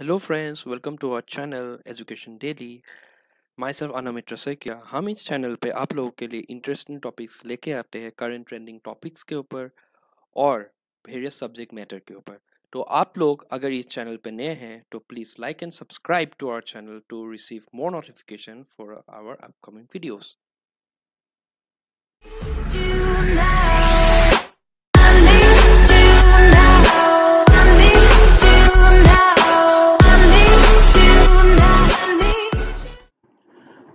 Hello friends welcome to our channel education daily my self Anamitra Saikia हम इस channel पे आप लोगों के लिए इंटरेस्टिंग टॉपिक्स लेके आते हैं करंट ट्रेंडिंग टॉपिक्स के ऊपर और वेरियस सब्जेक्ट मैटर के ऊपर। तो आप लोग अगर इस चैनल पे नए हैं तो please like and subscribe to our channel to receive more notification for our upcoming videos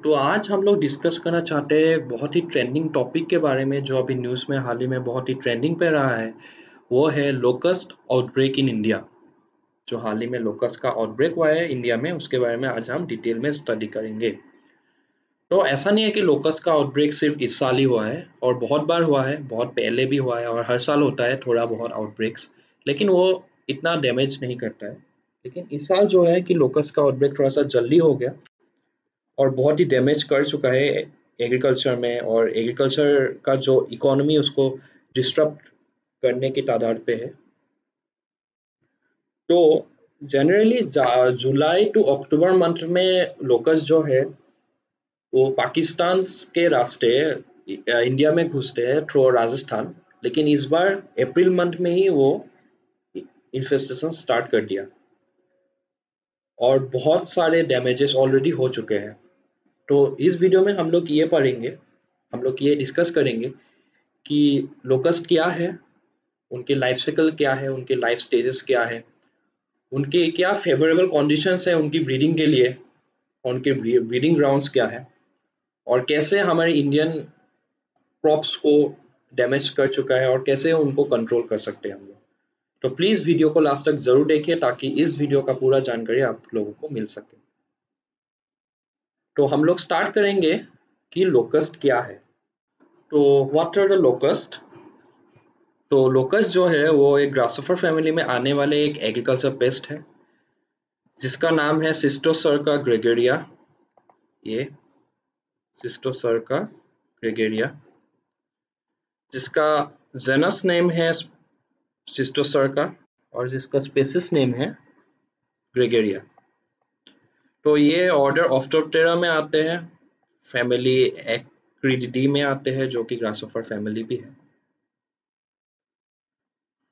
तो आज हम लोग डिस्कस करना चाहते हैं बहुत ही ट्रेंडिंग टॉपिक के बारे में, जो अभी न्यूज़ में हाल ही में बहुत ही ट्रेंडिंग पे रहा है, वो है लोकस्ट आउटब्रेक इन इंडिया जो हाल ही में लोकस्ट का आउटब्रेक हुआ है इंडिया में, उसके बारे में आज हम डिटेल में स्टडी करेंगे। तो ऐसा नहीं है कि लोकस का आउटब्रेक सिर्फ़ इस साल ही हुआ है, और बहुत बार हुआ है, बहुत पहले भी हुआ है, और हर साल होता है थोड़ा बहुत आउटब्रेक्स लेकिन वो इतना डैमेज नहीं करता है। लेकिन इस साल जो है कि लोकस का आउटब्रेक थोड़ा सा जल्दी हो गया। और बहुत ही डैमेज कर चुका है एग्रीकल्चर में और एग्रीकल्चर का जो इकोनॉमी उसको डिस्टर्ब करने की तादाद पे है। तो generally July to October month में लोकस जो है, वो पाकिस्तान के रास्ते इंडिया में घुसते हैं थ्रो राजस्थान। लेकिन इस बार अप्रैल मंथ में ही वो इन्फेस्टेशन स्टार्ट कर दिया। और बहुत सारे डैमेजेस ऑलरेडी हो चुके हैं। तो इस वीडियो में हम लोग ये पढ़ेंगे, हम लोग ये डिस्कस करेंगे कि लोकस्ट क्या है, उनके लाइफ साइकिल क्या है, उनके लाइफ स्टेजेस क्या है, उनके क्या फेवरेबल कंडीशंस है उनकी ब्रीडिंग के लिए, उनके ब्रीडिंग ग्राउंड्स क्या है, और कैसे हमारे इंडियन क्रॉप्स को डैमेज कर चुका है और कैसे उनको कंट्रोल कर सकते हैं हम लोग। तो प्लीज़ वीडियो को लास्ट तक ज़रूर देखिए ताकि इस वीडियो का पूरा जानकारी आप लोगों को मिल सके। तो हम लोग स्टार्ट करेंगे कि लोकस्ट क्या है। तो व्हाट आर द लोकस्ट तो लोकस्ट जो है, वो एक ग्रासोफर फैमिली में आने वाले एक एग्रीकल्चर पेस्ट है, जिसका नाम है सिस्टोसर्का ग्रेगेरिया ये सिस्टोसर्का ग्रेगेरिया जिसका जेनस नेम है सिस्टोसर्का और जिसका स्पेसिस नेम है ग्रेगेरिया तो ये ऑर्डर ऑफ्टोप्टेरा में आते हैं फैमिली एक्रिडिडी में आते हैं, जो कि ग्रासोफर फैमिली भी है।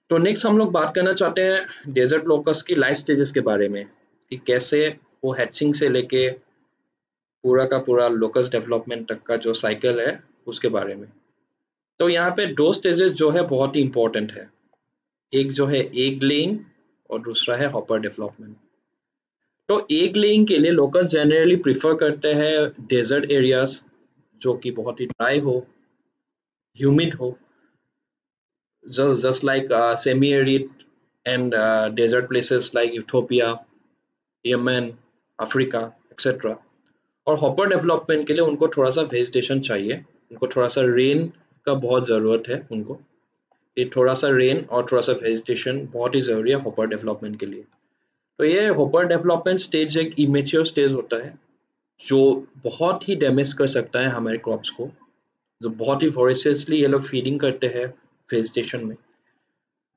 तो नेक्स्ट हम लोग बात करना चाहते हैं डेजर्ट लोकस की लाइफ स्टेजेस के बारे में, कि कैसे वो हैचिंग से लेके पूरा का पूरा लोकस डेवलपमेंट तक का जो साइकिल है, उसके बारे में। तो यहाँ पे दो स्टेजेस जो है बहुत ही इंपॉर्टेंट है। एक जो है एग लेइंग और दूसरा है हॉपर डेवलपमेंट तो एग लेइंग के लिए लोकल जनरली प्रिफर करते हैं डेजर्ट एरियाज़ जो कि बहुत ही ड्राई हो ह्यूमिड हो just like semi arid and desert places like Ethiopia Yemen Africa etcetera और हॉपर डेवलपमेंट के लिए उनको थोड़ा सा वेजिटेशन चाहिए, उनको थोड़ा सा रेन का बहुत ज़रूरत है उनको। ये थोड़ा सा रेन और थोड़ा सा वेजिटेशन बहुत ही ज़रूरी है हॉपर डेवलपमेंट के लिए। तो ये होपर डेवलपमेंट स्टेज एक इमेच्योर स्टेज होता है, जो बहुत ही डैमेज कर सकता है हमारे क्रॉप्स को। जो बहुत ही वॉरिसियसली ये लोग फीडिंग करते हैं वेजिटेशन में।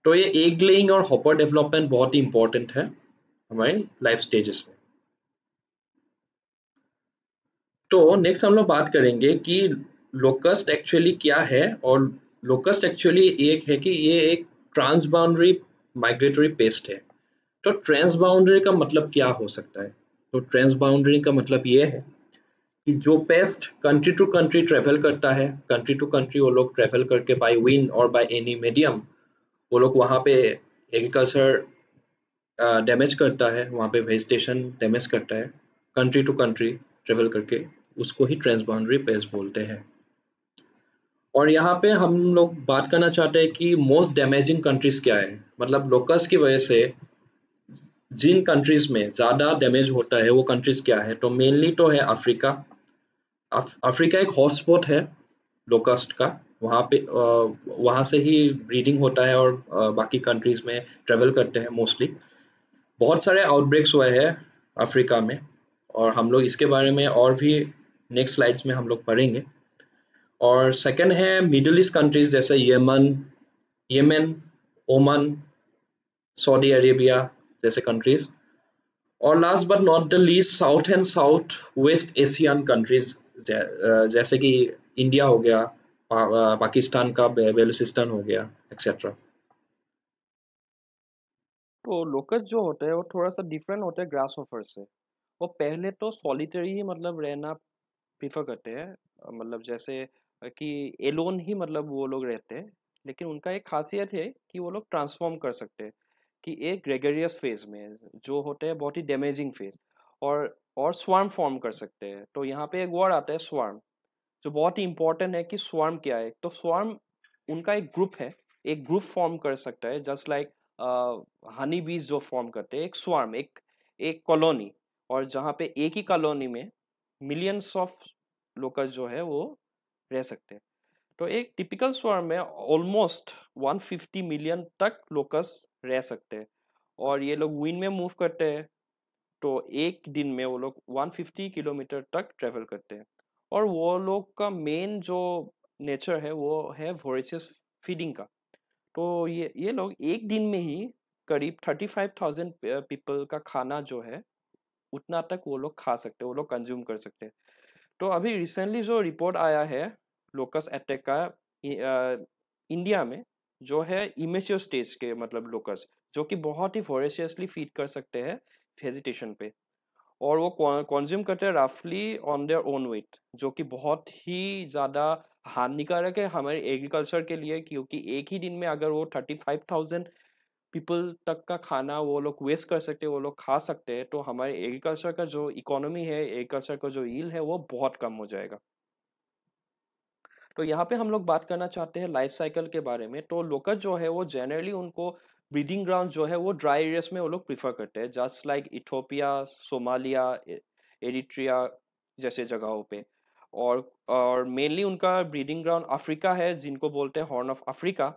तो ये एग लेइंग और हॉपर डेवलपमेंट बहुत ही इंपॉर्टेंट है हमारे लाइफ स्टेजेस में। तो नेक्स्ट हम लोग बात करेंगे कि लोकस्ट एक्चुअली क्या है और लोकस्ट एक्चुअली एक है कि ये एक ट्रांसबाउंड्री माइग्रेटरी पेस्ट है। तो ट्रेंस बाउंड्री का मतलब क्या हो सकता है? तो ट्रेंस बाउंड्री का मतलब ये है कि जो pest country to country travel करता है कंट्री टू कंट्री वो लोग ट्रेवल करके बाय विन और बाय एनी मीडियम वो लोग वहाँ पे एग्रीकल्चर डैमेज करता है, वहाँ पे वेजिटेशन डैमेज करता है कंट्री टू कंट्री ट्रेवल करके, उसको ही ट्रेंस बाउंड्री पेस्ट बोलते हैं। और यहाँ पे हम लोग बात करना चाहते हैं कि मोस्ट डैमेजिंग कंट्रीज़ क्या है? मतलब लोकस की वजह से जिन कंट्रीज़ में ज़्यादा डैमेज होता है, वो कंट्रीज़ क्या है? तो मेनली तो है अफ्रीका। अफ्रीका एक हॉटस्पॉट है लोकस्ट का। वहाँ पे वहाँ से ही ब्रीडिंग होता है और बाकी कंट्रीज़ में ट्रेवल करते हैं मोस्टली बहुत सारे आउटब्रेक्स हुए हैं अफ्रीका में और हम लोग इसके बारे में और भी नेक्स्ट स्लाइड्स में हम लोग पढ़ेंगे। और सेकंड है मिडल ईस्ट कंट्रीज़ जैसे Yemen Yemen Oman Saudi Arabia जैसे कंट्रीज़ और last but not the least south and south west Asian countries जैसे कि इंडिया हो गया पा, पाकिस्तान का बेलुचिस्तान हो गया एक्सेट्रा तो लोकस जो होता है वो थोड़ा सा डिफरेंट होता है ग्रास ऑफ़र से. वो पहले तो सॉलिटरी ही मतलब रहना प्रीफर करते हैं. मतलब जैसे कि एलोन ही मतलब वो लोग रहते हैं. लेकिन उनका एक खासियत है कि वो लोग ट्रांसफॉर्म कर सकते हैं. कि एक ग्रेगरियस फ़ेज़ में जो होते हैं बहुत ही डैमेजिंग फ़ेज़ और और स्वार्म फॉर्म कर सकते हैं। तो यहाँ पे एक वर्ड आता है स्वार्म जो बहुत ही इंपॉर्टेंट है कि स्वार्म क्या है। तो स्वार्म उनका एक ग्रुप है, एक ग्रुप फॉर्म कर सकता है जस्ट लाइक हनी बीज जो फॉर्म करते हैं, एक स्वार्म एक एक कॉलोनी और जहाँ पे एक ही कॉलोनी में मिलियंस ऑफ़ लोकल जो है वो रह सकते हैं। तो एक टिपिकल स्वार्म में ऑलमोस्ट 150 मिलियन तक लोकस रह सकते हैं। और ये लोग विन में मूव करते हैं तो एक दिन में वो लोग 150 किलोमीटर तक ट्रेवल करते हैं। और वो लोग का मेन जो नेचर है वो है वोरेसियस फीडिंग का। तो ये ये लोग एक दिन में ही करीब 35,000 पीपल का खाना जो है उतना तक वो लोग खा सकते हैं वो लोग कंज्यूम कर सकते हैं। तो अभी रिसेंटली जो रिपोर्ट आया है लोकस अटैक का इंडिया में जो है इमेच्योर स्टेज के मतलब लोकस जो कि बहुत ही फॉरेशियसली फ़ीड कर सकते हैं वेजिटेशन पे। और वो कंज्यूम करते हैं रफली ऑन देयर ओन वेट जो कि बहुत ही ज़्यादा हानिकारक है हमारे एग्रीकल्चर के लिए, क्योंकि एक ही दिन में अगर वो थर्टी फाइव थाउज़ेंड पीपल तक का खाना वो लोग वेस्ट कर सकते हैं, वो लोग खा सकते हैं तो हमारे एग्रीकल्चर का जो इकोनॉमी है एग्रीकल्चर का जो ईल है, वो बहुत कम हो जाएगा। तो यहाँ पे हम लोग बात करना चाहते हैं लाइफ साइकिल के बारे में। तो लोकस जो है वो जनरली उनको ब्रीडिंग ग्राउंड जो है वो ड्राई एरियाज़ में वो लोग प्रीफर करते हैं just like Ethiopia Somalia Eritrea जैसे जगहों पे। और और मेनली उनका ब्रीडिंग ग्राउंड अफ्रीका है, जिनको बोलते हैं हॉर्न ऑफ़ अफ्रीका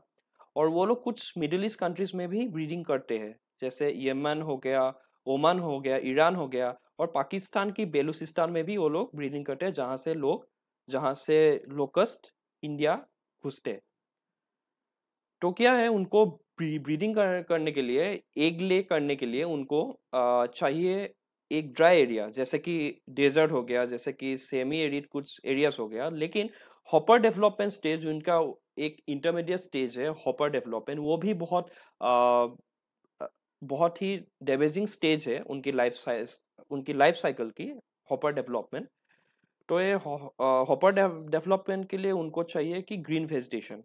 और वो लोग कुछ मिडिल ईस्ट कंट्रीज़ में भी ब्रीडिंग करते हैं, जैसे यमन हो गया ओमान हो गया ईरान हो गया। और पाकिस्तान की बेलूचिस्तान में भी वो लोग ब्रीडिंग करते हैं, जहाँ से लोग जहाँ से लोकस्ट इंडिया घुसते तो क्या है उनको ब्रीडिंग करने के लिए एग ले करने के लिए उनको चाहिए एक ड्राई एरिया जैसे कि डेजर्ट हो गया जैसे कि सेमी एरिड कुछ एरियाज़ हो गया लेकिन हॉपर डेवलपमेंट स्टेज उनका एक इंटरमीडिएट स्टेज है हॉपर डेवलपमेंट वो भी बहुत आ, बहुत ही डेमेजिंग स्टेज है उनकी लाइफ साइज़ उनकी लाइफ साइकिल की हॉपर डेवलपमेंट। तो ये हॉपर डेवलपमेंट के लिए उनको चाहिए कि ग्रीन वेजिटेशन।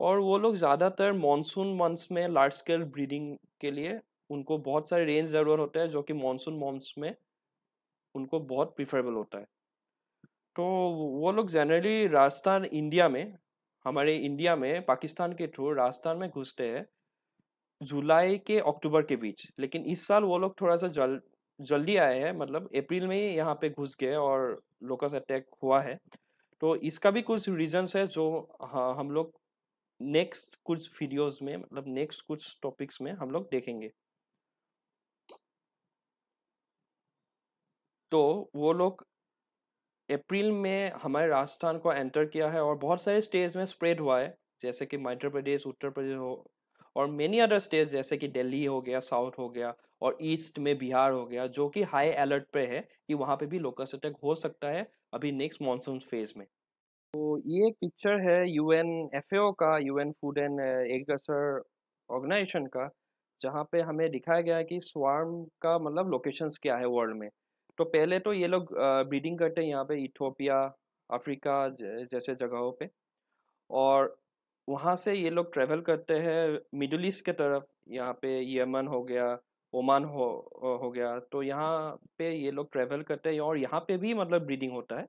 और वो लोग ज़्यादातर मानसून मंथ्स में लार्ज स्केल ब्रीडिंग के लिए उनको बहुत सारे रेंज ज़रूरत होता है जो कि मानसून मंथ्स में उनको बहुत प्रिफरेबल होता है। तो वो लोग जनरली राजस्थान, इंडिया में, हमारे इंडिया में, पाकिस्तान के थ्रू राजस्थान में घुसते हैं जुलाई के अक्टूबर के बीच। लेकिन इस साल वो लोग थोड़ा सा जल जल्दी आए हैं मतलब अप्रैल में ही यहाँ पे घुस गए और लोकस अटैक हुआ है। तो इसका भी कुछ रीजंस है जो हाँ हम लोग नेक्स्ट कुछ वीडियोस में मतलब नेक्स्ट कुछ टॉपिक्स में हम लोग देखेंगे। तो वो लोग अप्रैल में हमारे राजस्थान को एंटर किया है और बहुत सारे स्टेज में स्प्रेड हुआ है, जैसे कि मध्य प्रदेश, उत्तर प्रदेश हो और मेनी अदर स्टेट्स जैसे कि दिल्ली हो गया, साउथ हो गया और ईस्ट में बिहार हो गया, जो कि हाई अलर्ट पे है कि वहाँ पे भी लोकस अटैक हो सकता है अभी नेक्स्ट मानसून फ़ेज़ में। तो ये एक पिक्चर है यू एन एफ़ का U N food and agriculture organization का, जहाँ पे हमें दिखाया गया है कि स्वार्म का मतलब लोकेशंस क्या है वर्ल्ड में। तो पहले तो ये लोग ब्रीडिंग करते हैं यहाँ पे इथोपिया अफ्रीका जैसे जगहों पे। और वहाँ से ये लोग ट्रेवल करते हैं मिडल ईस्ट के तरफ़, यहाँ पे यमन हो गया, ओमान हो हो गया तो यहाँ पे ये लोग ट्रेवल करते हैं और यहाँ पे भी मतलब ब्रीडिंग होता है।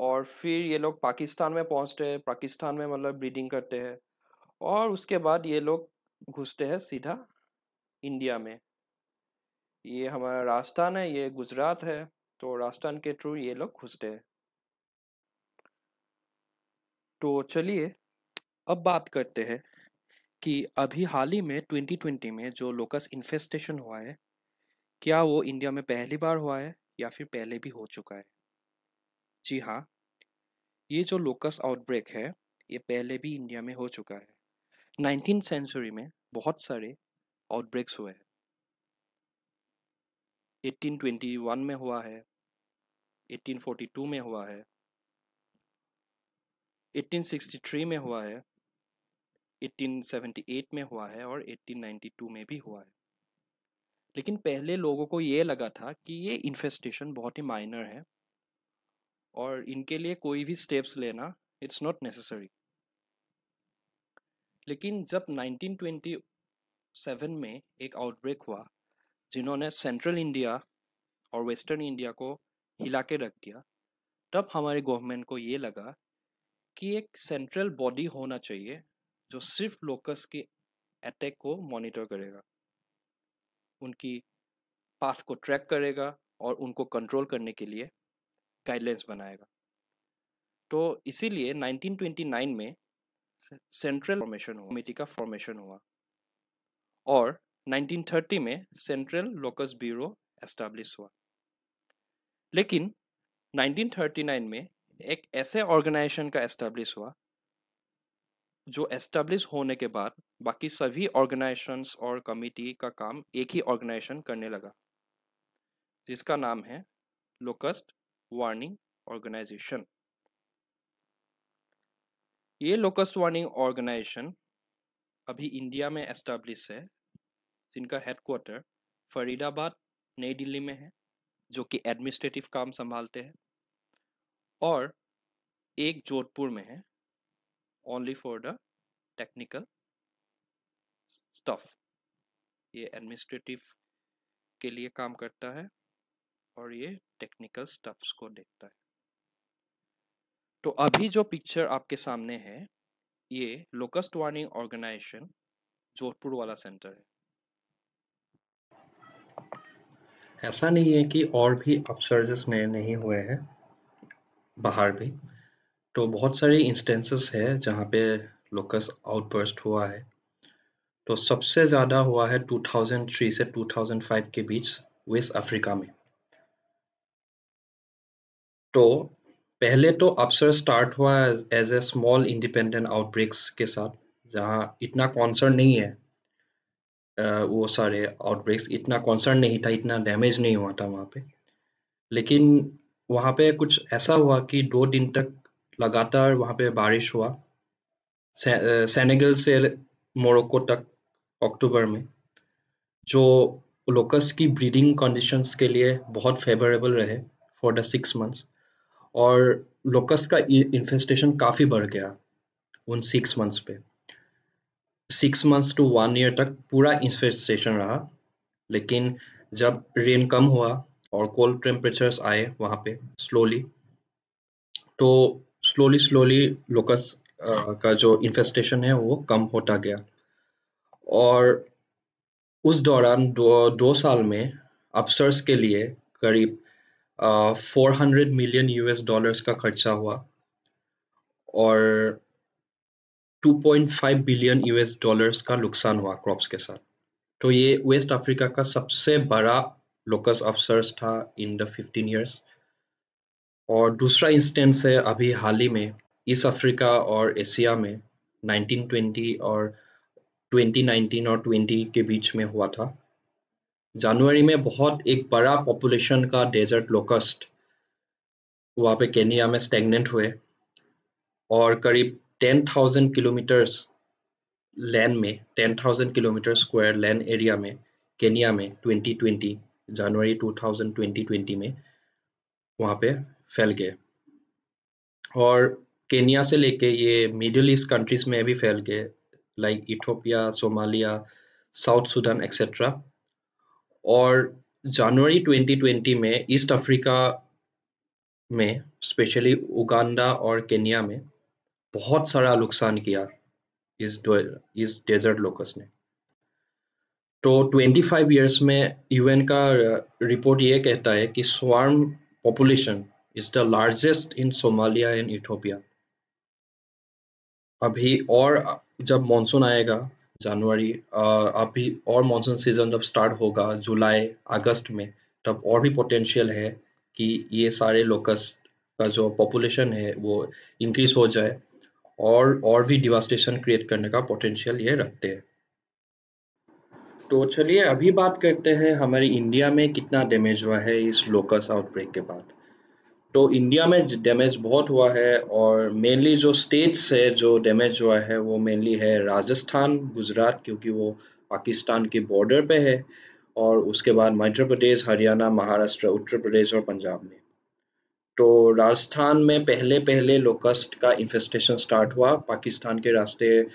और फिर ये लोग पाकिस्तान में पहुँचते हैं, पाकिस्तान में मतलब ब्रीडिंग करते हैं और उसके बाद ये लोग घुसते हैं सीधा इंडिया में। ये हमारा राजस्थान है, ये गुजरात है तो राजस्थान के थ्रू ये लोग घुसते हैं। तो चलिए, अब बात करते हैं कि अभी हाल ही में 2020 में जो लोकस इन्फेस्टेशन हुआ है, क्या वो इंडिया में पहली बार हुआ है या फिर पहले भी हो चुका है? जी हाँ ये जो लोकस आउटब्रेक है, ये पहले भी इंडिया में हो चुका है। नाइनटीन सेंचुरी में बहुत सारे आउटब्रेक्स हुए हैं। 1821 में हुआ है 1842 में हुआ है 1863 में हुआ है 1878 में हुआ है और 1892 में भी हुआ है। लेकिन पहले लोगों को ये लगा था कि ये इन्फेस्टेशन बहुत ही माइनर है और इनके लिए कोई भी स्टेप्स लेना इट्स नॉट नेसेसरी लेकिन जब 1927 में एक आउटब्रेक हुआ, जिन्होंने सेंट्रल इंडिया और वेस्टर्न इंडिया को हिला के रख दिया, तब हमारे गवर्नमेंट को ये लगा कि एक सेंट्रल बॉडी होना चाहिए, जो सिर्फ़ लोकस के अटैक को मॉनिटर करेगा। उनकी पाथ को ट्रैक करेगा और उनको कंट्रोल करने के लिए गाइडलाइंस बनाएगा। तो इसीलिए 1929 में सेंट्रल फॉर्मेशन हुआ कमेटी का फॉर्मेशन हुआ। और 1930 में सेंट्रल लोकस ब्यूरो एस्टैब्लिश हुआ। लेकिन 1939 में एक ऐसे ऑर्गेनाइजेशन का एस्टैब्लिश हुआ, जो एस्टेब्लिश होने के बाद बाकी सभी ऑर्गेनाइजेशंस और कमिटी का काम एक ही ऑर्गेनाइजेशन करने लगा, जिसका नाम है लोकस्ट वार्निंग ऑर्गेनाइजेशन। ये लोकस्ट वार्निंग ऑर्गेनाइजेशन अभी इंडिया में एस्टेब्लिश है, जिनका हेडक्वार्टर फरीदाबाद, नई दिल्ली में है, जो कि एडमिनिस्ट्रेटिव काम संभालते हैं। और एक जोधपुर में है only for the technical stuff ये एडमिनिस्ट्रेटिव के लिए काम करता है और ये टेक्निकल स्टफ्स को देखता है। तो अभी जो पिक्चर आपके सामने है, ये लोकस्ट वार्निंग ऑर्गेनाइजेशन जोधपुर वाला सेंटर है। ऐसा नहीं है कि और भी अपसर्जेस नए नहीं हुए हैं। बाहर भी। तो बहुत सारे इंस्टेंसेस है जहाँ पे लोकस आउटबर्स्ट हुआ है। तो सबसे ज़्यादा हुआ है 2003 से 2005 के बीच वेस्ट अफ्रीका में। तो पहले तो अपसर स्टार्ट हुआ as a small independent outbreaks के साथ, जहाँ इतना कॉन्सर्न नहीं है। वो सारे आउटब्रेक्स इतना कॉन्सर्न नहीं था, इतना डैमेज नहीं हुआ था वहाँ पे। लेकिन वहाँ पे कुछ ऐसा हुआ कि दो दिन तक लगातार वहाँ पे बारिश हुआ सेनेगल से मोरक्को तक अक्टूबर में, जो लोकस की ब्रीडिंग कंडीशंस के लिए बहुत फेवरेबल रहे फॉर द सिक्स मंथ्स और लोकस का इन्फेस्टेशन काफ़ी बढ़ गया उन सिक्स मंथ्स पे। Six months to one year तक पूरा इन्फेस्टेशन रहा, लेकिन जब रेन कम हुआ और कोल्ड टेम्परेचर्स आए वहाँ पे स्लोली तो स्लोली स्लोली लोकस का जो इन्फेस्टेशन है वो कम होता गया। और उस दौरान दो दो साल में अफसर्स के लिए करीब four hundred million US dollars का खर्चा हुआ और 2.5 बिलियन यूएस डॉलर्स का नुकसान हुआ क्रॉप्स के साथ। तो ये वेस्ट अफ्रीका का सबसे बड़ा लोकस अफसर्स था इन द 15 इयर्स और दूसरा इंस्टेंस है अभी हाल ही में ईस्ट अफ्रीका और एशिया में 1920 और 2019 और 20 के बीच में हुआ था। जनवरी में बहुत एक बड़ा पॉपुलेशन का डेजर्ट लोकस्ट वहाँ पे केनिया में स्टेगनेंट हुए और करीब 10,000 किलोमीटर्स लैंड में 10,000 किलोमीटर स्क्वायर लैंड एरिया में केनिया में 2020 जनवरी 2020 में वहाँ पे फैल गए। और केनिया से लेके ये मिडिल ईस्ट कंट्रीज़ में भी फैल गए, like Ethiopia, Somalia, South Sudan etcetera और जनवरी 2020 में ईस्ट अफ्रीका में, स्पेशली उगांडा और केनिया में, बहुत सारा नुकसान किया इस इस डेजर्ट लोकस ने। तो 25 इयर्स में यूएन का रिपोर्ट ये कहता है कि swarm population is the largest in Somalia and Ethiopia अभी और जब मानसून आएगा जनवरी अभी और मानसून सीज़न जब स्टार्ट होगा जुलाई अगस्त में, तब और भी पोटेंशियल है कि ये सारे लोकस का जो पॉपुलेशन है, वो इंक्रीज हो जाए और और भी डिवास्टेशन क्रिएट करने का पोटेंशियल ये रखते हैं। तो चलिए, अभी बात करते हैं हमारे इंडिया में कितना डैमेज हुआ है इस लोकस आउटब्रेक के बाद। तो इंडिया में डैमेज बहुत हुआ है और मेनली जो स्टेट्स है, जो डैमेज हुआ है, वो मेनली है राजस्थान, गुजरात, क्योंकि वो पाकिस्तान के बॉर्डर पे है और उसके बाद मध्य प्रदेश, हरियाणा, महाराष्ट्र, उत्तर प्रदेश और पंजाब में। तो राजस्थान में पहले पहले लोकस्ट का इन्फेस्टेशन स्टार्ट हुआ। पाकिस्तान के रास्ते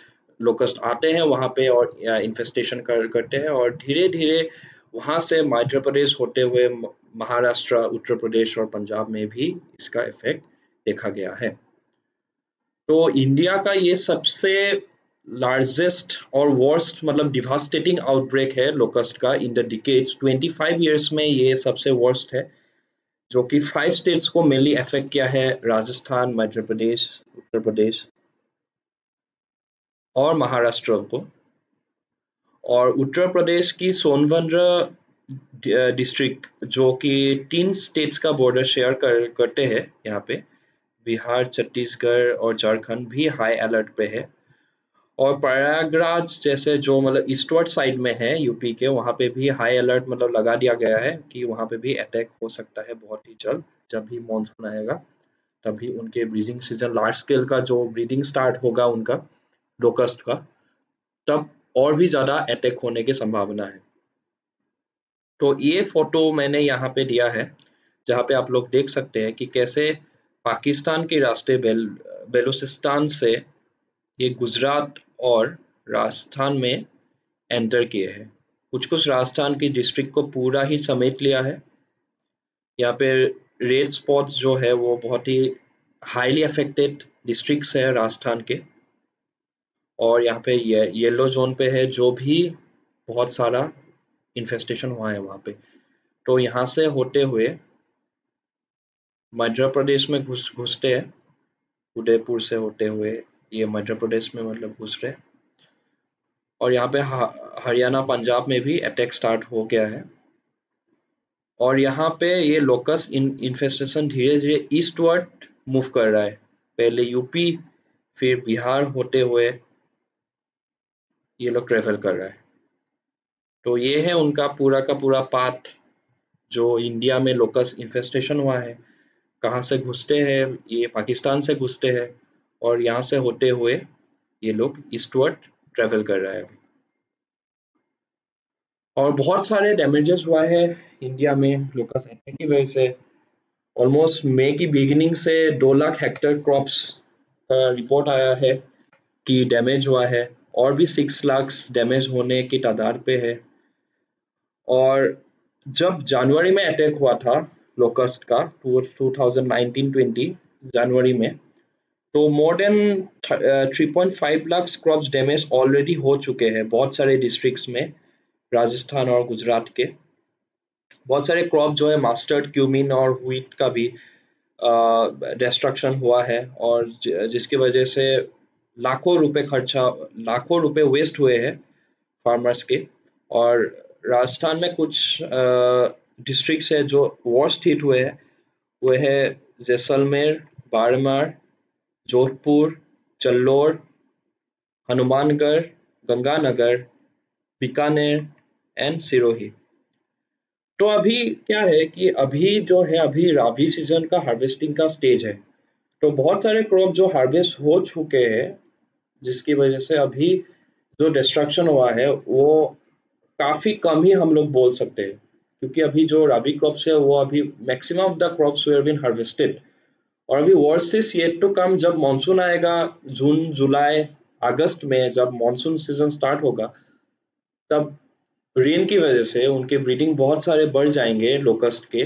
लोकस्ट आते हैं, वहाँ पे और इन्फेस्टेशन कर, करते हैं और धीरे धीरे वहाँ से मध्य प्रदेश होते हुए महाराष्ट्र, उत्तर प्रदेश और पंजाब में भी इसका इफ़ेक्ट देखा गया है। तो इंडिया का ये सबसे लार्जेस्ट और वर्स्ट मतलब डिवास्टेटिंग आउटब्रेक है लोकस्ट का इन द डिकेड्स 25 इयर्स में ये सबसे वर्स्ट है, जो कि फाइव स्टेट्स को मेनली अफेक्ट किया है, राजस्थान, मध्य प्रदेश, उत्तर प्रदेश और महाराष्ट्र को। और उत्तर प्रदेश की सोनभद्र डिस्ट्रिक्ट जो कि तीन स्टेट्स का बॉर्डर शेयर कर, करते हैं यहाँ पे, बिहार, छत्तीसगढ़ और झारखंड भी हाई अलर्ट पे है। और प्रयागराज जैसे जो मतलब ईस्टवर्ड साइड में है यूपी के, वहाँ पे भी हाई अलर्ट मतलब लगा दिया गया है कि वहाँ पे भी अटैक हो सकता है बहुत ही जल्द, जब भी मानसून आएगा, तभी उनके ब्रीदिंग सीज़न लार्ज स्केल का जो ब्रीदिंग स्टार्ट होगा उनका। लोकस्ट का, तब और भी ज़्यादा अटैक होने की संभावना है। तो ये फ़ोटो मैंने यहाँ पे दिया है, जहाँ पे आप लोग देख सकते हैं कि कैसे पाकिस्तान के रास्ते बेल बेलुचिस्तान से ये गुजरात और राजस्थान में एंटर किए हैं। कुछ कुछ राजस्थान की डिस्ट्रिक्ट को पूरा ही समेट लिया है। यहाँ पे रेड स्पॉट्स जो है वो बहुत ही हाईली अफेक्टेड डिस्ट्रिक्ट्स है राजस्थान के। और यहाँ पे ये येलो जोन पे है, जो भी बहुत सारा इन्फेस्टेशन हुआ है वहाँ पे। तो यहाँ से होते हुए मध्य प्रदेश में घुस, घुसते हैं। उदयपुर से होते हुए ये मध्य प्रदेश में मतलब घुस रहे और यहाँ पे हरियाणा, पंजाब में भी अटैक स्टार्ट हो गया है। और यहाँ पे ये लोकस इन इन्फेस्टेशन धीरे धीरे ईस्टवर्ड मूव कर रहा है। पहले यूपी फिर बिहार होते हुए ये लोग ट्रेवल कर रहा है। तो ये है उनका पूरा का पूरा पाथ जो इंडिया में लोकस इन्फेस्टेशन हुआ है। कहाँ से घुसते हैं, ये पाकिस्तान से घुसते हैं और यहाँ से होते हुए ये लोग ईस्टवर्ड ट्रेवल कर रहे हैं। और बहुत सारे डैमेजेस हुआ है इंडिया में लोकस अटैक की वजह से। ऑलमोस्ट मई की बिगिनिंग से दो लाख हेक्टर क्रॉप्स का रिपोर्ट आया है कि डैमेज हुआ है। और भी सिक्स लाख डैमेज होने की तादाद पे है। और जब जनवरी में अटैक हुआ था लोकस्ट का टू थाउज़ेंड जनवरी में तो more than three point five lakh crops damage already हो चुके हैं बहुत सारे डिस्ट्रिक्ट्स में, राजस्थान और गुजरात के। बहुत सारे क्रॉप जो है मास्टर्ड क्यूमिन और व्हीट का भी डिस्ट्रक्शन हुआ है और जिसकी वजह से लाखों रुपए खर्चा, लाखों रुपए वेस्ट हुए हैं फार्मर्स के। और राजस्थान में कुछ डिस्ट्रिक्ट्स है जो वर्स्ट हिट हुए हैं। वह है जैसलमेर, बाड़मेर, जोधपुर, चल्लोर, हनुमानगढ़, गंगानगर, बीकानेर एंड सिरोही। तो अभी क्या है कि अभी जो है, अभी रावी सीज़न का हार्वेस्टिंग का स्टेज है। तो बहुत सारे क्रॉप जो हार्वेस्ट हो चुके हैं जिसकी वजह से अभी जो डिस्ट्रक्शन हुआ है, वो काफ़ी कम ही हम लोग बोल सकते हैं। क्योंकि अभी जो रबी क्रॉप्स है, वो अभी maximum of the crops were been harvested और अभी worse is yet to come जब मानसून आएगा, जून, जुलाई, अगस्त में जब मानसून सीज़न स्टार्ट होगा, तब रेन की वजह से उनके ब्रीडिंग बहुत सारे बढ़ जाएँगे लोकस्ट के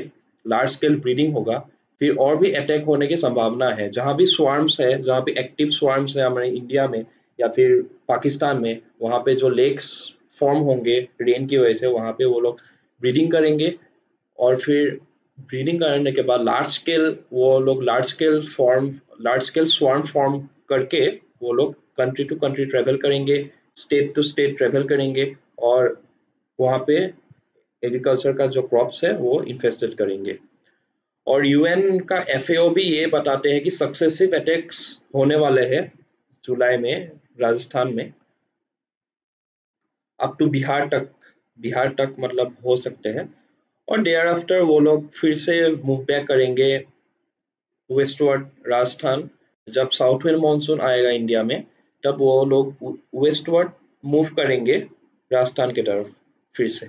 लार्ज स्केल ब्रीडिंग होगा। फिर और भी अटैक होने की संभावना है। जहाँ भी स्वार्म्स है, जहाँ भी एक्टिव स्वार्म्स है हमारे इंडिया में या फिर पाकिस्तान में, वहाँ पे जो लेक्स फॉर्म होंगे रेन की वजह से, वहाँ पे वो लोग ब्रीडिंग करेंगे। और फिर ब्रीडिंग करने के बाद लार्ज स्केल वो लोग large scale form large scale swarm form करके वो लोग कंट्री टू कंट्री ट्रेवल करेंगे स्टेट टू स्टेट ट्रेवल करेंगे और वहाँ पे एग्रीकल्चर का जो क्रॉप्स है वो इन्फेस्टेड करेंगे। और यूएन का एफ़ भी ये बताते हैं कि सक्सेसिव अटैक्स होने वाले हैं जुलाई में, राजस्थान में। अप टू बिहार तक बिहार तक मतलब हो सकते हैं। और डेयर आफ्टर वो लोग फिर से मूव बैक करेंगे वेस्टवर्ड राजस्थान। जब साउथ वेस्ट मानसून आएगा इंडिया में, तब वो लोग वेस्टवर्ड मूव करेंगे राजस्थान की तरफ़ फिर से।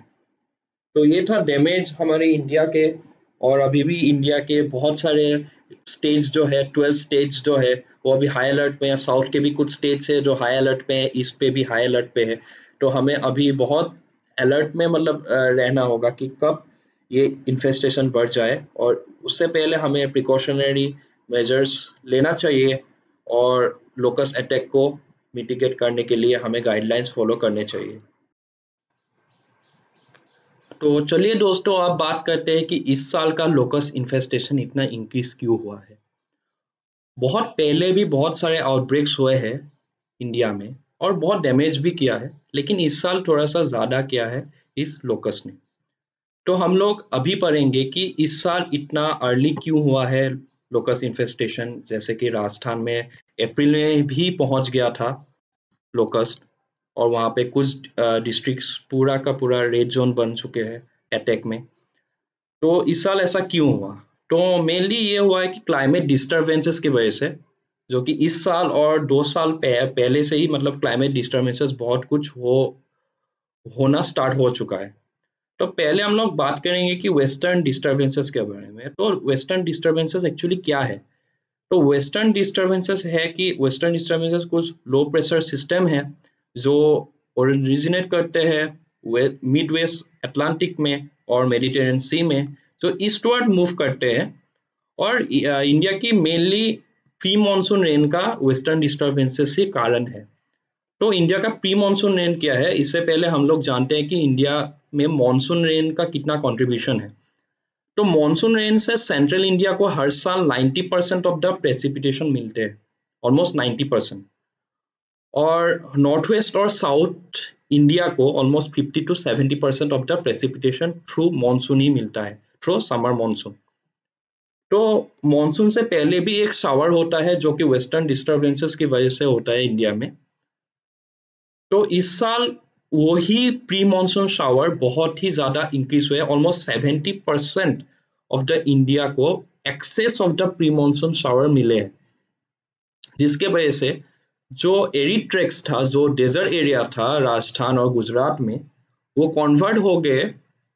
तो ये था डैमेज हमारे इंडिया के और अभी भी इंडिया के बहुत सारे स्टेट्स जो है ट्वेल्व स्टेट्स जो है, वो अभी हाई अलर्ट पे है। साउथ के भी कुछ स्टेट्स है जो हाई अलर्ट पे है ईस्ट पे भी हाई अलर्ट पे है। तो हमें अभी बहुत अलर्ट में मतलब रहना होगा कि कब ये इन्फेस्टेशन बढ़ जाए। और उससे पहले हमें प्रिकॉशनरी मेजर्स लेना चाहिए और लोकस अटैक को मिटिगेट करने के लिए हमें गाइडलाइंस फॉलो करने चाहिए। तो चलिए दोस्तों आप बात करते हैं कि इस साल का लोकस इन्फेस्टेशन इतना इंक्रीज क्यों हुआ है? बहुत पहले भी बहुत सारे आउटब्रेक्स हुए हैं इंडिया में और बहुत डैमेज भी किया है, लेकिन इस साल थोड़ा सा ज़्यादा किया है इस लोकस ने। तो हम लोग अभी पढ़ेंगे कि इस साल इतना अर्ली क्यों हुआ है लोकस इन्फेस्टेशन जैसे कि राजस्थान में अप्रैल में भी पहुँच गया था लोकस्ट और वहाँ पे कुछ डिस्ट्रिक्ट्स पूरा का पूरा रेड जोन बन चुके हैं अटैक में। तो इस साल ऐसा क्यों हुआ? तो मेनली ये हुआ है कि क्लाइमेट डिस्टर्बेंसेस की वजह से, जो कि इस साल और दो साल पहले से ही मतलब क्लाइमेट डिस्टर्बेंसेस बहुत कुछ हो, होना स्टार्ट हो चुका है। तो पहले हम लोग बात करेंगे कि वेस्टर्न डिस्टर्बेंसेस के बारे में। तो वेस्टर्न डिस्टर्बेंसेस एक्चुअली क्या है? तो वेस्टर्न डिस्टर्बेंसेस है कि वेस्टर्न डिस्टर्बेंसेस कुछ लो प्रेशर सिस्टम है। जो ओरिजिनेट करते हैं मिड वेस्ट अटलांटिक में और मेडिटेरियन सी में, जो ईस्टवर्ड मूव करते हैं। और इंडिया की मेनली प्री मानसून रेन का वेस्टर्न डिस्टर्बेंसेस से कारण है। तो इंडिया का प्री मानसून रेन क्या है? इससे पहले हम लोग जानते हैं कि इंडिया में मानसून रेन का कितना कंट्रीब्यूशन है। तो मानसून रेन से सेंट्रल इंडिया को हर साल 90 परसेंट ऑफ़ द प्रेसिपिटेशन मिलते हैं। ऑलमोस्ट 90 परसेंट और नॉर्थ वेस्ट और साउथ इंडिया को almost 50 to 70 percent of the precipitation through monsoon ही मिलता है थ्रू समर मानसून तो मानसून से पहले भी एक शावर होता है जो कि वेस्टर्न डिस्टर्बेंसेस की वजह से होता है इंडिया में। तो इस साल वही प्री मानसून शावर बहुत ही ज़्यादा इंक्रीज हुए almost seventy percent of the India को excess of the pre monsoon shower मिले हैं, जिसके वजह से जो एरी ट्रैक्स था, जो डेजर्ट एरिया था, राजस्थान और गुजरात में, वो कन्वर्ट हो गए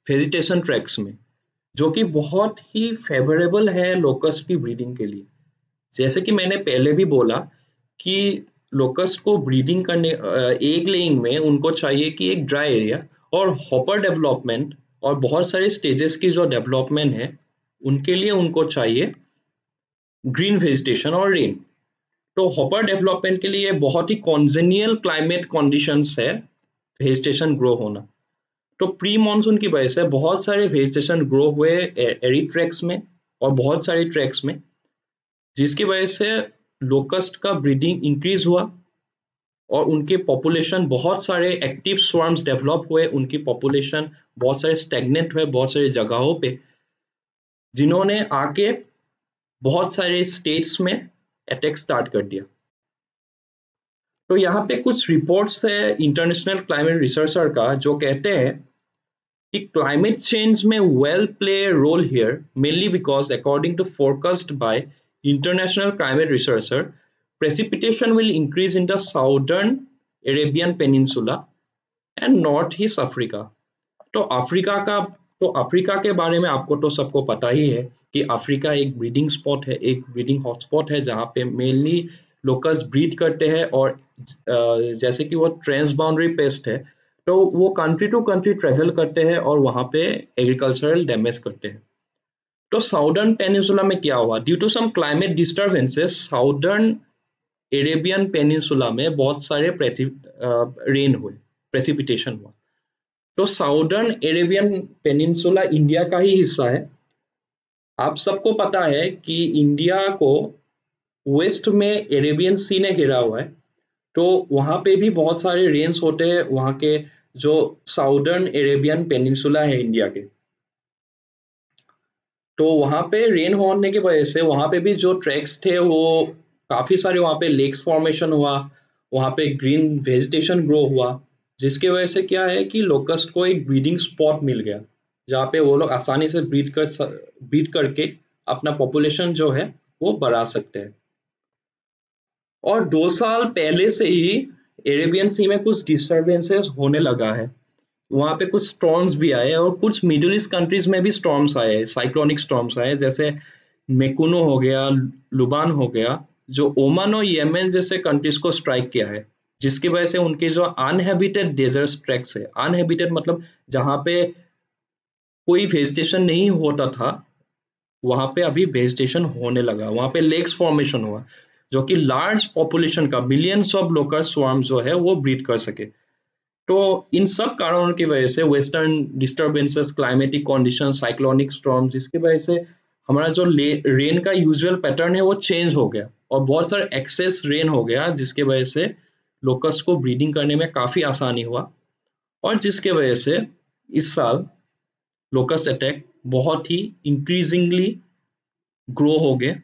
वेजिटेशन ट्रैक्स में, जो कि बहुत ही फेवरेबल है लोकस की ब्रीडिंग के लिए। जैसे कि मैंने पहले भी बोला कि लोकस को ब्रीडिंग करने एग लेइंग में उनको चाहिए कि एक ड्राई एरिया और हॉपर डेवलपमेंट और बहुत सारे स्टेजेस की जो डेवलपमेंट है, उनके लिए उनको चाहिए ग्रीन वेजिटेशन और रेन तो हॉपर डेवलपमेंट के लिए बहुत ही कॉन्जेनियल क्लाइमेट कंडीशंस है वेजिटेशन ग्रो होना। तो प्री मानसून की वजह से बहुत सारे वेजिटेशन ग्रो हुए एरी ट्रैक्स में और बहुत सारे ट्रैक्स में, जिसकी वजह से लोकस्ट का ब्रीडिंग इंक्रीज हुआ और उनके पॉपुलेशन बहुत सारे एक्टिव स्वार्म्स डेवलप हुए, उनकी पॉपुलेशन बहुत सारे स्टेगनेंट हुए बहुत सारे जगहों पे, जिन्होंने आके बहुत सारे स्टेट्स में अटैक स्टार्ट कर दिया। तो यहाँ पे कुछ रिपोर्ट्स है इंटरनेशनल क्लाइमेट रिसर्चर का, जो कहते हैं कि क्लाइमेट चेंज में will play role here mainly because according to forecast by international climate researcher precipitation will increase in the southern Arabian peninsula and north east Africa तो Africa का तो Africa के बारे में आपको तो सबको पता ही है कि अफ्रीका एक ब्रीडिंग स्पॉट है, एक ब्रीडिंग हॉटस्पॉट है जहाँ पे मेनली लोकस ब्रीड करते हैं और जैसे कि वो ट्रेंस बाउंड्री पेस्ट है तो वो कंट्री टू कंट्री ट्रेवल करते हैं और वहाँ पे एग्रीकल्चरल डैमेज करते हैं। तो साउदर्न पेनिसुला में क्या हुआ? Due to some climate disturbances southern Arabian peninsula में बहुत सारे रेन हुए प्रेसिपिटेशन हुआ। तो साउदर्न एरेबियन पेनिनसुला इंडिया का ही हिस्सा है। आप सबको पता है कि इंडिया को वेस्ट में अरेबियन सी ने घिरा हुआ है। तो वहाँ पे भी बहुत सारे रेंज होते हैं, वहाँ के जो साउदर्न अरेबियन पेनिनसुला है इंडिया के। तो वहाँ पे रेन होने की वजह से वहाँ पे भी जो ट्रैक्स थे, वो काफ़ी सारे वहाँ पे लेक्स फॉर्मेशन हुआ, वहाँ पे ग्रीन वेजिटेशन ग्रो हुआ, जिसकी वजह से क्या है कि लोकस्ट को एक ब्रीडिंग स्पॉट मिल गया। जहाँ पे वो लोग आसानी से ब्रीड कर ब्रीड करके अपना पॉपुलेशन जो है, वो बढ़ा सकते हैं। और दो साल पहले से ही एरेबियन सी में कुछ डिस्टर्बेंसेस होने लगा है। वहाँ पे कुछ स्टॉर्म्स भी आए और कुछ मिडिल ईस्ट कंट्रीज़ में भी स्टॉर्म्स आए साइक्लोनिक स्टॉर्म्स आए जैसे मेकुनो हो गया लुबान हो गया, जो ओमान और येमेन जैसे कंट्रीज़ को स्ट्राइक किया है, जिसकी वजह से उनके जो अनहेबिटेड डेजर्ट ट्रैक्स है अनहेबिटेड मतलब जहाँ पे कोई वेजिटेशन नहीं होता था, वहाँ पे अभी वेजिटेशन होने लगा। वहाँ पे लेक्स फॉर्मेशन हुआ, जो कि लार्ज पॉपुलेशन का बिलियंस ऑफ़ लोकल स्वार्म जो है, वो ब्रीड कर सके। तो इन सब कारणों की वजह से western disturbances climatic condition cyclonic storm जिसकी वजह से हमारा जो रेन का यूजुअल पैटर्न है, वो चेंज हो गया। और बहुत सारा एक्सेस रेन हो गया, जिसके वजह से लोकस को ब्रीडिंग करने में काफ़ी आसानी हुआ। और जिसके वजह से इस साल लोकस्ट अटैक बहुत ही इंक्रीजिंगली ग्रो हो गए।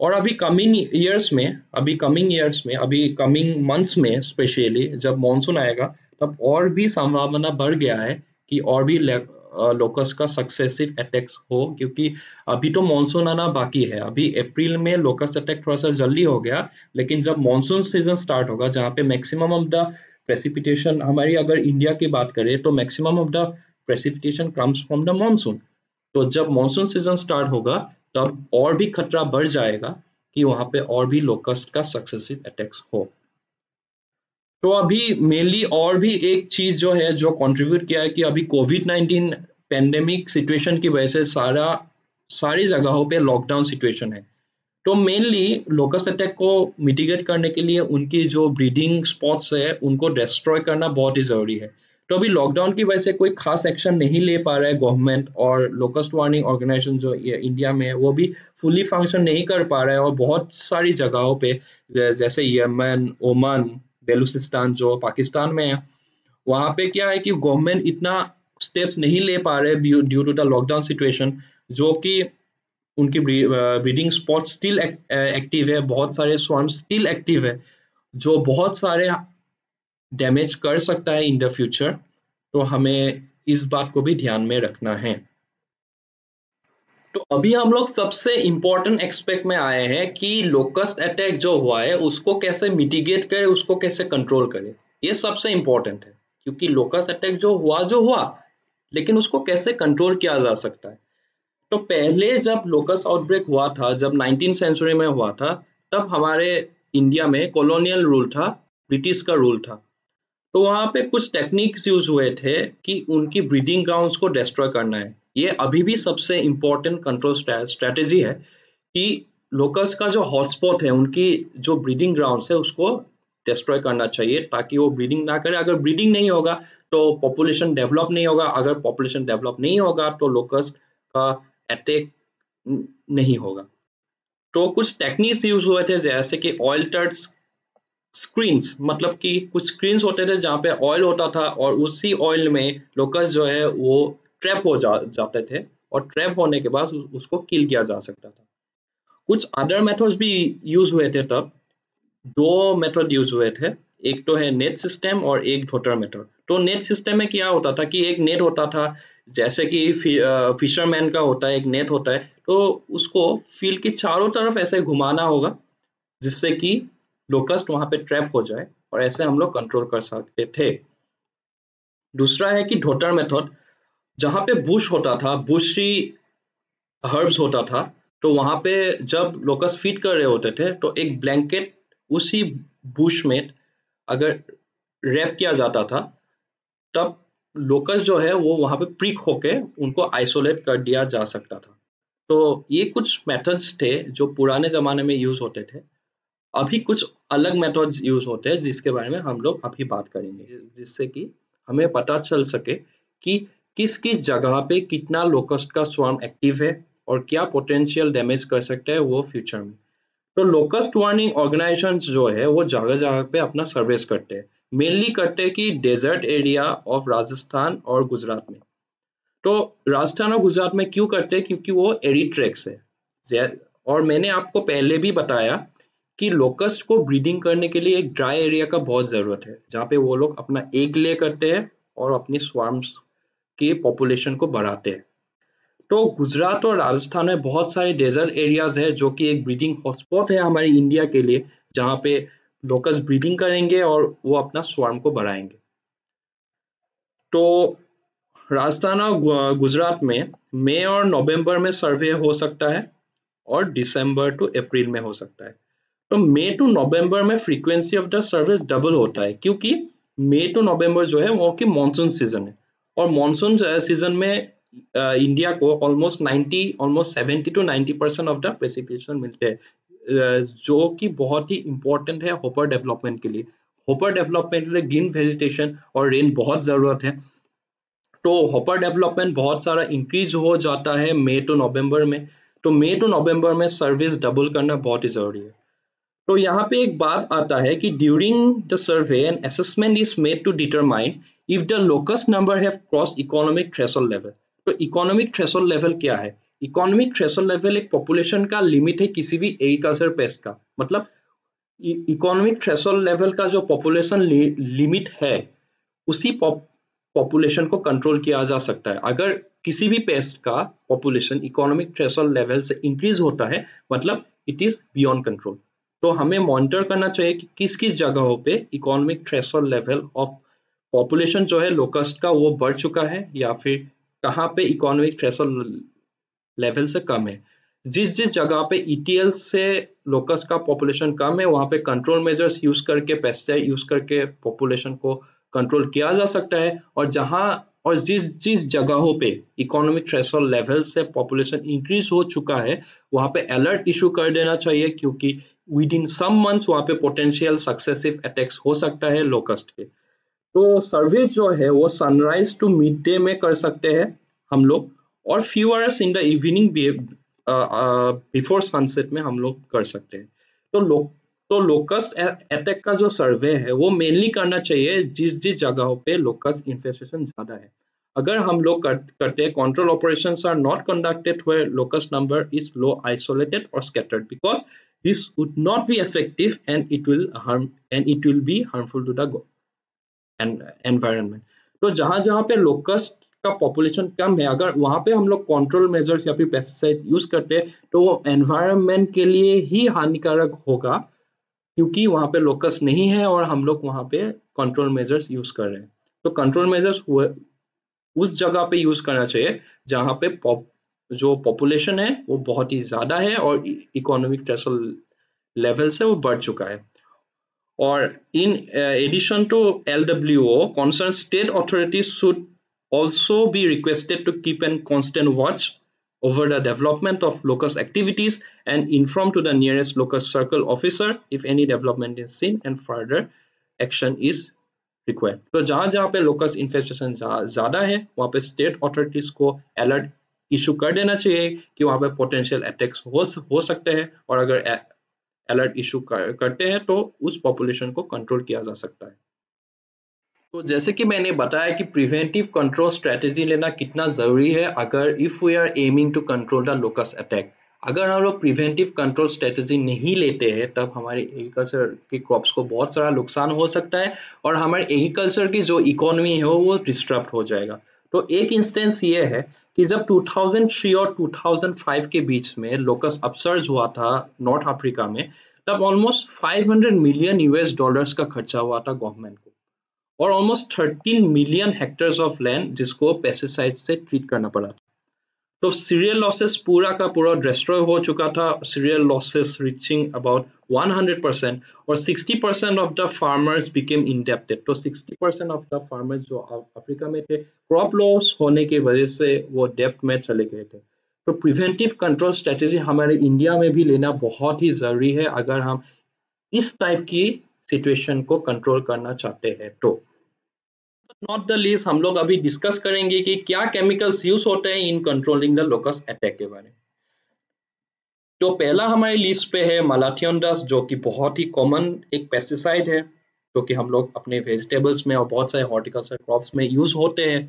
और अभी कमिंग ईयर्स में, अभी कमिंग ईयर्स में, अभी कमिंग मंथ्स में स्पेशली जब मानसून आएगा, तब और भी संभावना बढ़ गया है कि और भी लोकस का सक्सेसिव अटैक्स हो, क्योंकि अभी तो मानसून आना बाकी है। अभी अप्रैल में लोकस अटैक थोड़ा सा जल्दी हो गया, लेकिन जब मानसून सीज़न स्टार्ट होगा, जहाँ पे मैक्सिमम ऑफ़ द प्रेसिपिटेशन हमारी अगर इंडिया की बात करें तो maximum of the precipitation comes from the monsoon तो जब मानसून सीज़न स्टार्ट होगा, तब और भी खतरा बढ़ जाएगा कि वहाँ पे और भी लोकस्ट का सक्सेसिव अटैक्स हो। तो अभी मेनली और भी एक चीज़ जो है, जो कंट्रीब्यूट किया है कि अभी कोविड नाइन्टीन पेंडेमिक सिचुएशन की वजह से सारा, सारी जगहों पे लॉकडाउन सिचुएशन है। तो मेनली लोकस अटैक को मिटिगेट करने के लिए उनकी जो ब्रीडिंग स्पॉट्स है, उनको डिस्ट्रॉय करना बहुत ही ज़रूरी है। तो अभी लॉकडाउन की वजह से कोई खास एक्शन नहीं ले पा रहा है गवर्नमेंट और लोकस्ट वार्निंग ऑर्गेनाइजेशन जो इंडिया में है, वो भी फुली फ़ंक्शन नहीं कर पा रहा है और बहुत सारी जगहों पे जैसे यमन ओमान बेलूचिस्तान जो पाकिस्तान में है, वहाँ पे क्या है कि गवर्नमेंट इतना स्टेप्स नहीं ले पा रहे due to the lockdown situation जो कि उनकी ब्रीडिंग स्पॉट स्टिल एक्टिव है, बहुत सारे स्वार्म स्टिल एक्टिव है, जो बहुत सारे डैमेज कर सकता है इन द फ्यूचर तो हमें इस बात को भी ध्यान में रखना है। तो अभी हम लोग सबसे इंपॉर्टेंट एक्सपेक्ट में आए हैं कि लोकस्ट अटैक जो हुआ है, उसको कैसे मिटिगेट करे, उसको कैसे कंट्रोल करे। ये सबसे इंपॉर्टेंट है, क्योंकि लोकस अटैक जो हुआ जो हुआ, लेकिन उसको कैसे कंट्रोल किया जा सकता है। तो पहले जब लोकस आउटब्रेक हुआ था, जब नाइनटीन सेंचुरी में हुआ था, तब हमारे इंडिया में कॉलोनियल रूल था ब्रिटिश का रूल था। तो वहाँ पे कुछ टेक्निक्स यूज़ हुए थे कि उनकी ब्रीडिंग ग्राउंड्स को डिस्ट्रॉय करना है। ये अभी भी सबसे इम्पोर्टेंट कंट्रोल स्ट्रेटेजी है कि लोकस का जो हॉटस्पॉट है, उनकी जो ब्रीडिंग ग्राउंड है, उसको डिस्ट्रॉय करना चाहिए ताकि वो ब्रीडिंग ना करे। अगर ब्रीडिंग नहीं होगा तो पॉपुलेशन डेवलप नहीं होगा। अगर पॉपुलेशन डेवलप नहीं होगा तो लोकस का अटैक नहीं होगा। तो कुछ टेक्निक्स यूज़ हुए थे, जैसे कि ऑयल टर्ट स्क्रीन्स मतलब कि कुछ स्क्रीन्स होते थे जहाँ पे ऑयल होता था और उसी ऑयल में लोकस जो है वो ट्रैप हो जा, जाते थे और ट्रैप होने के बाद उसको किल किया जा सकता था। कुछ अदर मेथड्स भी यूज़ हुए थे तब। दो मेथड यूज़ हुए थे। एक तो है नेट सिस्टम और एक धोटर मेथड तो नेट सिस्टम में क्या होता था कि एक नेट होता था, जैसे कि फिशरमैन का होता है, एक नेट होता है तो उसको फ़ील्ड के चारों तरफ़ ऐसे घुमाना होगा, जिससे कि लोकस्ट वहाँ पे ट्रैप हो जाए और ऐसे हम लोग कंट्रोल कर सकते थे। दूसरा है कि ढोटर मेथड जहाँ पे बुश होता था बुशी हर्ब्स होता था तो वहाँ पे जब लोकस फ़ीड कर रहे होते थे तो एक ब्लैंकेट उसी बुश में अगर रैप किया जाता था, तब लोकस जो है वो वहाँ पे प्रिक होके उनको आइसोलेट कर दिया जा सकता था। तो ये कुछ मेथड्स थे जो पुराने जमाने में यूज़ होते थे। अभी कुछ अलग मेथड्स यूज़ होते हैं जिसके बारे में हम लोग अभी बात करेंगे। जिससे कि हमें पता चल सके कि किस किस जगह पे कितना लोकस्ट का स्वार्म एक्टिव है और क्या पोटेंशियल डैमेज कर सकता है वो फ्यूचर में। तो लोकस्ट वार्निंग ऑर्गेनाइजेशन जो है वो जगह जगह पे अपना सर्विस करते हैं। मेनली करते हैं कि डेजर्ट एरिया ऑफ़ राजस्थान और गुजरात में। तो राजस्थान और गुजरात में क्यों करते हैं? क्योंकि वो एरी ट्रैक्स है। और मैंने आपको पहले भी बताया कि लोकस्ट को ब्रीडिंग करने के लिए एक ड्राई एरिया का बहुत ज़रूरत है, जहाँ पे वो लोग अपना एग ले करते हैं और अपनी स्वार्म्स के पॉपुलेशन को बढ़ाते हैं। तो गुजरात और राजस्थान में बहुत सारे डेजर्ट एरियाज़ है जो कि एक ब्रीडिंग हॉटस्पॉट है हमारे इंडिया के लिए, जहाँ पे लोकस ब्रीडिंग करेंगे और वो अपना स्वार्म को बढ़ाएँगे। तो राजस्थान और गुजरात में मई और नवंबर में सर्वे हो सकता है और दिसंबर टू अप्रैल में हो सकता है। तो मई टू नवंबर में frequency of the service double होता है, क्योंकि मई टू नवंबर जो है वो की मानसून सीज़न है। और मानसून सीज़न में इंडिया को almost 90 almost 70 to 90 percent of the precipitation मिलते हैं जो कि बहुत ही इंपॉर्टेंट है होपर डेवलपमेंट के लिए। होपर डेवलपमेंट के लिए गिन वेजिटेशन और रेन बहुत ज़रूरत है। तो होपर डेवलपमेंट बहुत सारा इंक्रीज हो जाता है मई टू नवंबर में। तो मई टू नवंबर में सर्विस डबल करना बहुत ही ज़रूरी है। तो यहाँ पे एक बात आता है कि during the survey an assessment is made to determine if the locust number have cross economic threshold level तो इकोनॉमिक थ्रेशोल्ड लेवल क्या है? इकोनॉमिक थ्रेशोल्ड लेवल एक पॉपुलेशन का लिमिट है किसी भी एग्रीकल्चर पेस्ट का। मतलब इकोनॉमिक थ्रेशोल्ड लेवल का जो पॉपुलेशन लिमिट है, उसी पॉपुलेशन को कंट्रोल किया जा सकता है। अगर किसी भी पेस्ट का पॉपुलेशन इकोनॉमिक थ्रेशोल्ड लेवल से इंक्रीज होता है मतलब इट इज़ बियॉन्ड कंट्रोल तो हमें मॉनिटर करना चाहिए कि किस किस जगहों पे economic threshold level of population जो है लोकस्ट का वो बढ़ चुका है या फिर कहाँ पे इकोनॉमिक थ्रेशोल्ड लेवल से कम है। जिस जिस जगह पे ईटीएल से लोकस का पॉपुलेशन कम है, वहाँ पे कंट्रोल मेजर्स यूज़ करके पेस्टिसाइड यूज़ करके पॉपुलेशन को कंट्रोल किया जा सकता है और जहाँ और जिस जिस जगहों पे इकोनॉमिक थ्रेशोल्ड लेवल से पॉपुलेशन इंक्रीज हो चुका है, वहाँ पे अलर्ट इशू कर देना चाहिए क्योंकि विद इन सम मंथ्स वहाँ पे पोटेंशियल सक्सेसिव अटैक्स हो सकता है लोकस्ट के। तो सर्वे जो है वो सनराइज टू मिड डे में कर सकते हैं हम लोग और few hours in the evening before sunset में हम लोग कर सकते हैं। तो लोग तो लोकस्ट अटैक का जो सर्वे है वो मेनली करना चाहिए जिस जिस जगहों पे लोकस्ट इन्फेस्टेशन ज़्यादा है। अगर हम लोग कर, करते हैं control operation are not conducted where locust number is low isolated और scattered because this would not be effective and it will harm, and it will be harmful to the and environment. तो जहाँ जहाँ पे locust का population कम है, अगर वहाँ पे हम लोग कंट्रोल मेजर्स या फिर पेस्टिसाइड यूज़ करते हैं तो वो एनवायरनमेंट के लिए ही हानिकारक होगा, क्योंकि वहाँ पे लोकस नहीं है और हम लोग वहाँ पे कंट्रोल मेजर्स यूज़ कर रहे हैं। तो कंट्रोल मेजर्स उस जगह पे यूज़ करना चाहिए, जहाँ पे जो पॉपुलेशन है, वो बहुत ही ज़्यादा है और इकोनॉमिक ट्रेसल लेवल से वो बढ़ चुका है। और in addition to L W O concern state authorities should also be requested to keep an constant watch over the development of locust activities and inform to the nearest locust circle officer if any development is seen and further action is required तो जहाँ जहाँ पे locus infestation ज़्यादा है, वहाँ पे state authorities को alert issue कर देना चाहिए कि वहाँ पर पोटेंशियल अटैक्स हो हो सकते हैं और अगर अलर्ट इशू कर, करते हैं तो उस पॉपुलेशन को कंट्रोल किया जा सकता है। तो जैसे कि मैंने बताया कि प्रिवेंटिव कंट्रोल स्ट्रेटेजी लेना कितना ज़रूरी है अगर if we are aiming to control the locust attack अगर हम लोग प्रिवेंटिव कंट्रोल स्ट्रेटेजी नहीं लेते हैं तब हमारे एग्रीकल्चर के क्रॉप्स को बहुत सारा नुकसान हो सकता है और हमारे एग्रीकल्चर की जो इकोनॉमी है वो डिस्टर्ब हो जाएगा। तो एक इंस्टेंस ये है कि जब 2003 और 2005 के बीच में लोकस अपसर्ज हुआ था नॉर्थ अफ्रीका में, तब ऑलमोस्ट 500 मिलियन यूएस डॉलर्स का खर्चा हुआ था गवर्नमेंट को। और almost 13 million hectares of land जिसको पेस्टिसाइड से ट्रीट करना पड़ा था। तो सीरियल लॉसेस पूरा का पूरा डिस्ट्रॉय हो चुका था cereal losses reaching about 100 percent और 60 percent of the farmers became indebted तो 60 परसेंट ऑफ़ द फार्मर्स जो अफ्रीका में थे क्रॉप लॉस होने की वजह से वो डेप्ट में चले गए थे। तो प्रिवेंटिव कंट्रोल स्ट्रेटेजी हमारे इंडिया में भी लेना बहुत ही ज़रूरी है, अगर हम इस टाइप की सिचुएशन को कंट्रोल करना चाहते हैं तो। नॉट द लीस्ट हम लोग अभी डिस्कस करेंगे कि क्या केमिकल्स यूज़ होते हैं in controlling the locust attack के बारे में। तो पहला हमारी लिस्ट पे है मालाथियन डस्ट जो कि बहुत ही कॉमन एक पेस्टिसाइड है, जो कि हम लोग अपने वेजिटेबल्स में और बहुत सारे हॉर्टिकल्चर क्रॉप्स में यूज़ होते हैं।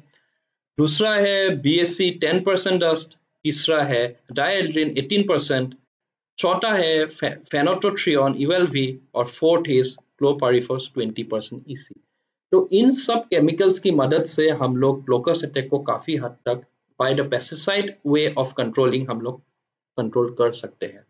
दूसरा है B S C ten percent dust तीसरा है डायड्रिन एटीन परसेंट चौथा है फेनोट्रोट्रियन यूएलवी और fourth is chlorpyrifos 20 percent EC तो इन सब केमिकल्स की मदद से हम लोग लोकस अटैक को काफ़ी हद तक by the pesticide way of controlling हम लोग कंट्रोल कर सकते हैं।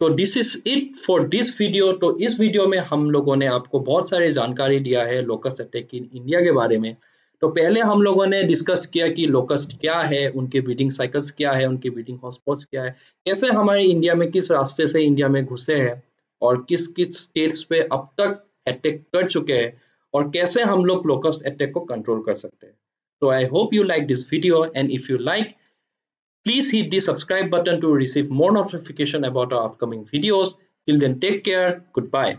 तो this is it for this video तो इस वीडियो में हम लोगों ने आपको बहुत सारी जानकारी दिया है लोकस अटैक इन इंडिया के बारे में। तो पहले हम लोगों ने डिस्कस किया कि लोकस्ट क्या है, उनके ब्रीडिंग साइकिल्स क्या है, उनके ब्रीडिंग हॉटस्पॉट्स क्या है, कैसे हमारे इंडिया में, किस रास्ते से इंडिया में घुसे हैं और किस किस स्टेट्स पे अब तक अटैक कर चुके हैं। और कैसे हम लोग लोकस अटैक को कंट्रोल कर सकते हैं। तो I hope you like this video and if you like please hit this subscribe button to receive more notification about upcoming videos till then take care good bye